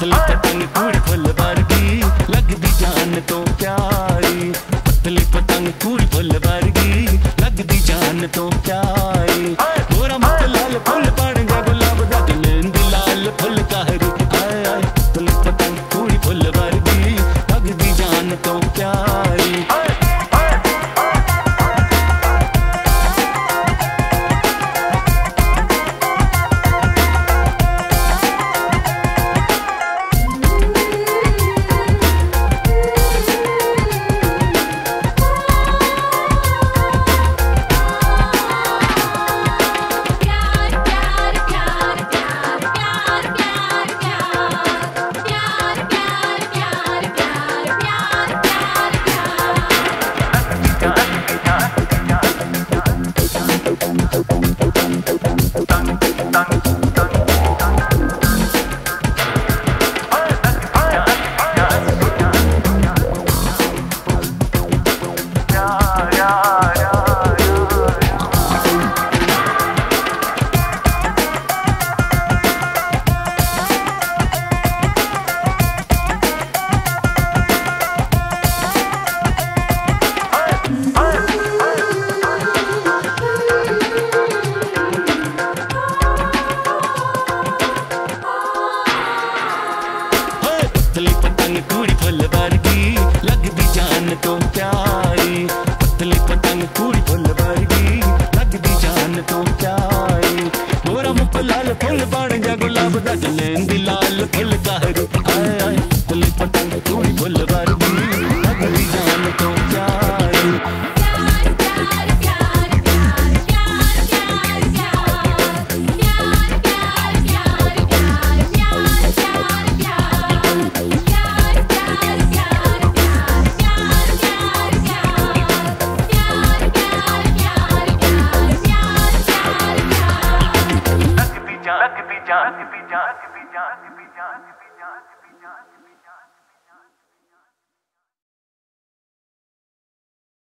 पतली पतंग उड़ फुल की लगदी जान तो प्यारी। पतली पतंग उड़ फुल की लगती जान तो प्यारी। गोरा मत लाल फुल पड़ गया की कुड़ी फुलबार की लगती जान तो प्यारी। पतली पतंग कुड़ी फुलबार की लगती जान तो प्यारी। गोरा मुख लाल फुल बन जा गुलाब का जान